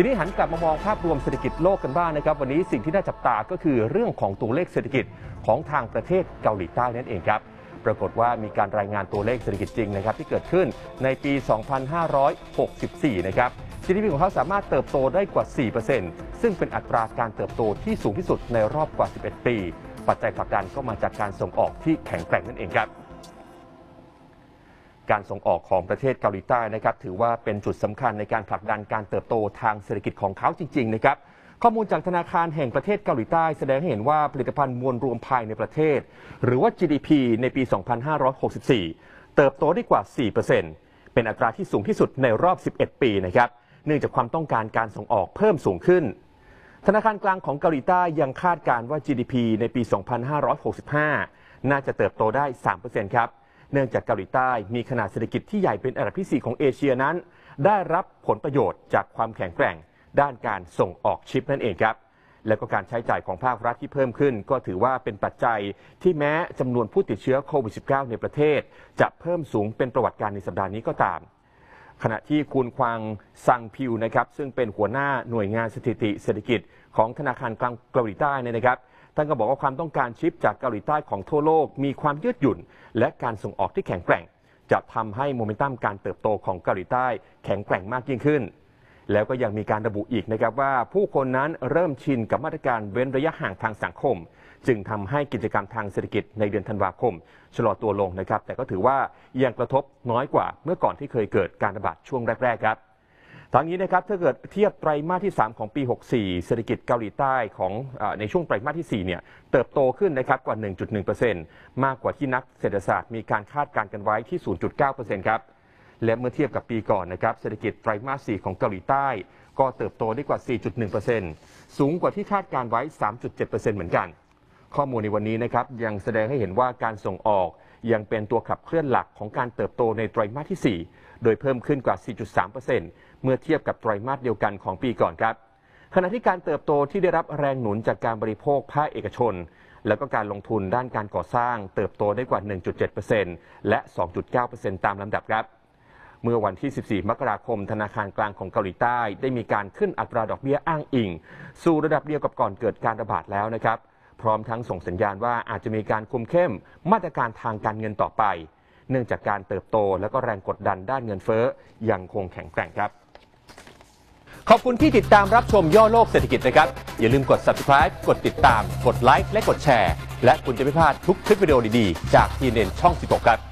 ทีนี้หันกลับมามองภาพรวมเศรษฐกิจโลกกันบ้างนะครับ วันนี้สิ่งที่น่าจับตาก็คือเรื่องของตัวเลขเศรษฐกิจของทางประเทศเกาหลีใต้นั่นเองครับปรากฏว่ามีการรายงานตัวเลขเศรษฐกิจจริงนะครับที่เกิดขึ้นในปี 2564 นะครับ GDP ของเขาสามารถเติบโตได้กว่า 4%ซึ่งเป็นอัตราการเติบโตที่สูงที่สุดในรอบกว่า 11 ปี ปัจจัยผลักดันก็มาจากการส่งออกที่แข็งแกร่งนั่นเองครับ การส่งออกของประเทศเกาหลีใต้นะครับถือว่าเป็นจุดสำคัญในการผลักดันการเติบโตทางเศรษฐกิจของเขาจริงๆนะครับข้อมูลจากธนาคารแห่งประเทศเกาหลีใต้แสดงให้เห็นว่าผลิตภัณฑ์มวลรวมภายในประเทศ หรือว่า GDP ในปี 2564 เติบโตได้กว่า 4%เป็นอัตราที่สูงที่สุดในรอบ 11 ปีนะครับเนื่องจากความต้องการการส่งออกเพิ่มสูงขึ้น ธนาคารกลางของเกาหลีใต้ยังคาดการณ์ว่า GDP ในปี 2565 น่าจะเติบโตได้ 3%ครับ เนื่องจากเกาหลีใต้มีขนาดเศรษฐกิจที่ใหญ่เป็นอันดับที่ 4 ของเอเชียนั้น ได้รับผลประโยชน์จากความแข็งแกร่ง ด้านการส่งออกชิปนั่นเองครับ แล้วก็การใช้จ่ายของภาครัฐที่เพิ่มขึ้น ก็ถือว่าเป็นปัจจัยที่แม้จำนวนผู้ติดเชื้อโควิด -19 ในประเทศ จะเพิ่มสูงเป็นประวัติการในสัปดาห์นี้ก็ตาม ขณะที่คุณควางซังพิวนะครับซึ่งเป็นหัวหน้าหน่วยงานสถิติเศรษฐกิจของธนาคารกลางเกาหลีใต้เนี่ยนะครับ ท่านก็บอกว่าความต้องการชิปจากเกาหลีใต้ของทั่วโลกมีความยืดหยุ่น และการส่งออกที่แข็งแกร่ง จะทำให้โมเมนตัมการเติบโตของเกาหลีใต้แข็งแกร่งมากยิ่งขึ้น แล้วก็ยังมีการระบุอีกนะครับว่าผู้คนนั้นเริ่มชินกับมาตรการเว้นระยะห่างทางสังคม จึงทำให้กิจกรรมทางเศรษฐกิจในเดือนธันวาคมชะลอตัวลงนะครับ แต่ก็ถือว่ายังกระทบน้อยกว่าเมื่อก่อนที่เคยเกิดการระบาดช่วงแรกๆครับ ทั้งนี้นะครับถ้าเกิดเทียบไตรมาสที่ 3 ของปี 64 เศรษฐกิจเกาหลีใต้ของอในช่วงไตรมาสที่ 4 เนี่ยเติบโตขึ้นนะครับกว่า 1.1%มากกว่าที่นักเศรษฐศาสตร์มีการคาดการณ์กันไว้ที่ 0.9%ครับและเมื่อเทียบกับปีก่อนนะครับเศรษฐกิจไตรมาส 4 ของเกาหลีใต้ ก็เติบโตได้กว่า 4.1%สูงกว่าที่คาดการไว้ 3.7%เหมือนกัน ข้อมูลในวันนี้นะครับยังแสดงให้เห็นว่าการส่งออก ยังเป็นตัวขับเคลื่อนหลักของการเติบโตในไตรมาสที่ 4 โดยเพิ่มขึ้นกว่า 4.3%เมื่อเทียบกับไตรมาสเดียวกันของปีก่อนครับ ขณะที่การเติบโตที่ได้รับแรงหนุนจากการบริโภคภาคเอกชน แล้วก็การลงทุนด้านการก่อสร้าง เติบโตได้กว่า 1.7%และ 2.9%ตามลำดับครับเมื่อวันที่ 14 มกราคม ธนาคารกลางของเกาหลีใต้ ได้มีการขึ้นอัตราดอกเบี้ยอ้างอิง สู่ระดับเดียวกับก่อนเกิดการระบาดแล้วนะครับ พร้อมทั้งส่งสัญญาณว่าอาจจะมีการคุมเข้มมาตรการทางการเงินต่อไป เนื่องจากการเติบโตและก็แรงกดดันด้านเงินเฟ้อยังคงแข็งแกร่งครับขอบคุณที่ติดตามรับชมย่อโลกเศรษฐกิจนะครับ อย่าลืมกด subscribe กดติดตาม กดไลค์และกดแชร์ และคุณจะไม่พลาดทุกคลิปวิดีโอดีๆ จากทีเด่นช่อง 16 ครับ